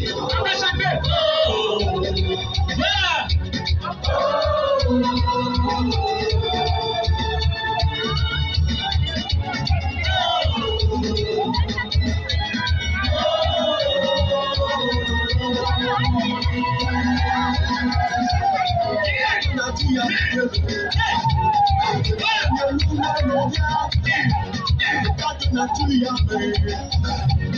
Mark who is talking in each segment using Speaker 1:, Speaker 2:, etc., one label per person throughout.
Speaker 1: Ouais. Après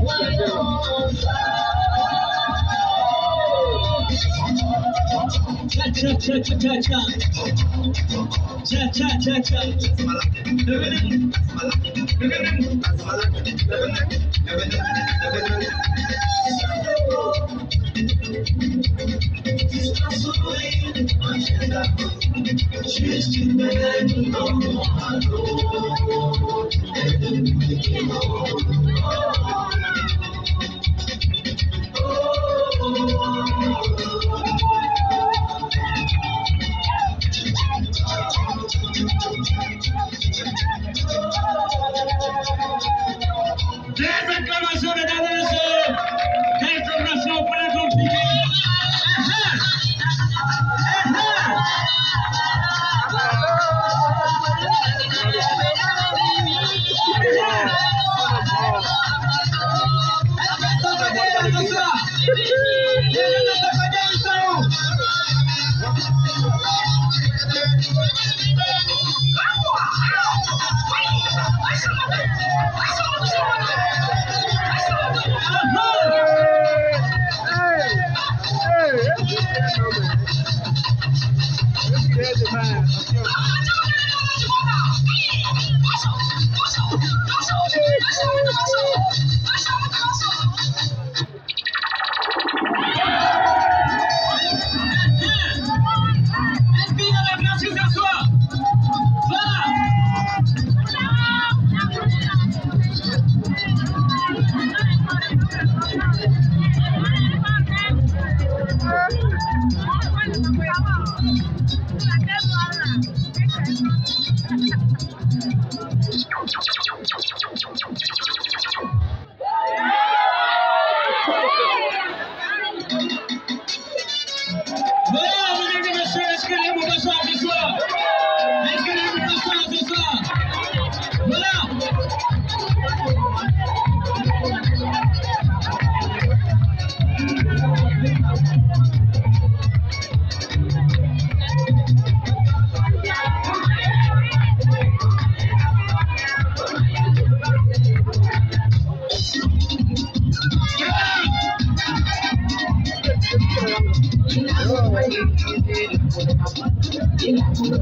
Speaker 2: Voilà.
Speaker 3: Cha cha cha cha cha cha. Cha cha cha cha.
Speaker 1: Des acclamations,
Speaker 3: mesdames et messieurs.
Speaker 2: 哎，怎么这么多人在那？嘿，把手，把手，把手，把手，我手，把手，手。
Speaker 3: Well, they're going to say it's going to